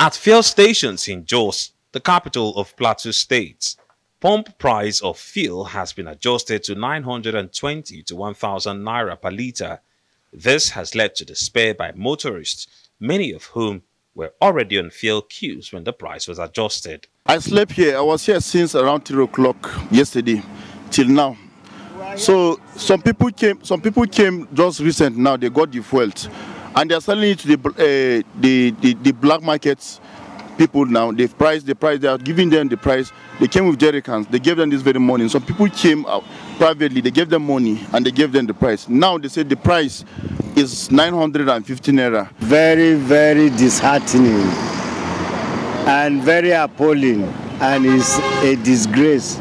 At fuel stations in Jos, the capital of Plateau State, pump price of fuel has been adjusted to 920 to 1000 naira per litre. This has led to despair by motorists, many of whom were already on fuel queues when the price was adjusted. I slept here. I was here since around 3 o'clock yesterday till now. So some people came. Some people came just recent now. They got the fuel and they're selling it to the, uh, the, the, the black markets people now. They've priced the price, they are giving them the price. They came with jerry cans, they gave them this very morning. Some people came out privately, they gave them money and they gave them the price. Now they say the price is 950 naira. Very, very disheartening and very appalling and is a disgrace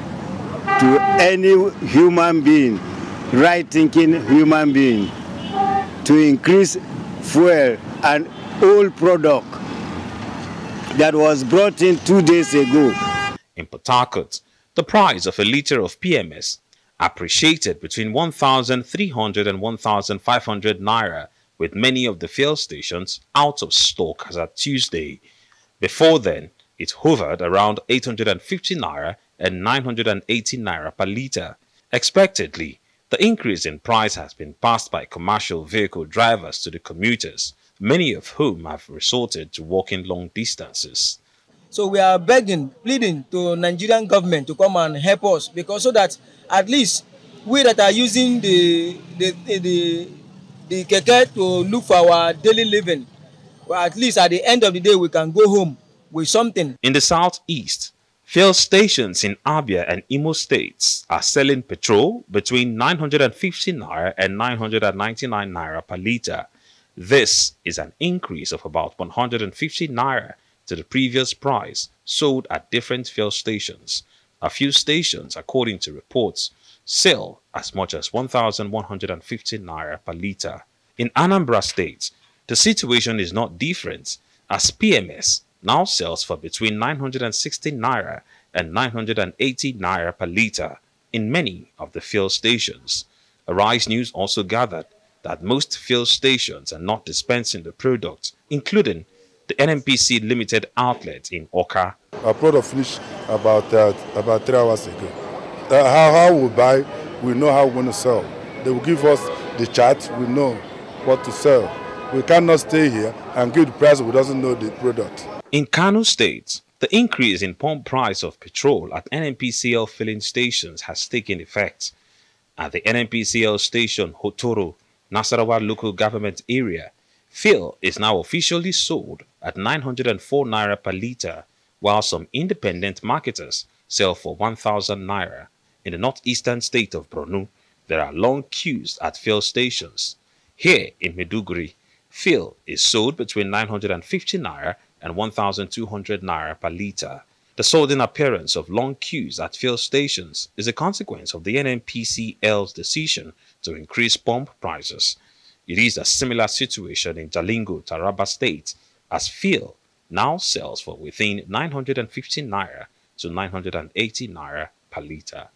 to any human being, right thinking human being, to increase fuel and oil product that was brought in two days ago. In Port the price of a litre of PMS appreciated between 1,300 and 1,500 naira, with many of the fuel stations out of stock as at Tuesday. Before then, it hovered around 850 naira and 980 naira per litre. Expectedly, the increase in price has been passed by commercial vehicle drivers to the commuters, many of whom have resorted to walking long distances. So we are begging, pleading to Nigerian government to come and help us because so that at least we that are using the the the, the, the keke to look for our daily living, well, at least at the end of the day we can go home with something. In the southeast, Fuel stations in Abia and Imo states are selling petrol between 950 naira and 999 naira per litre. This is an increase of about 150 naira to the previous price sold at different fuel stations. A few stations, according to reports, sell as much as 1,150 naira per litre. In Anambra State, the situation is not different as PMS now sells for between 960 naira and 980 naira per litre in many of the fuel stations. Arise News also gathered that most fuel stations are not dispensing the product, including the NNPC Limited outlet in Awka. Our product finished about uh, about three hours ago. Uh, how, how we buy, we know how we're going to sell. They will give us the chart, we know what to sell. We cannot stay here and give the price we doesn't know the product. In Kano State, the increase in pump price of petrol at NNPCL filling stations has taken effect. At the NNPCL station Hotoro, Nasarawa local government area, fuel is now officially sold at 904 naira per litre, while some independent marketers sell for 1000 naira. In the northeastern state of Borno, there are long queues at fuel stations. Here in Maiduguri, fuel is sold between 950 naira and 1,200 naira per litre. The sudden appearance of long queues at fuel stations is a consequence of the NNPCL's decision to increase pump prices. It is a similar situation in Jalingo, Taraba State, as fuel now sells for within 950 naira to 980 naira per litre.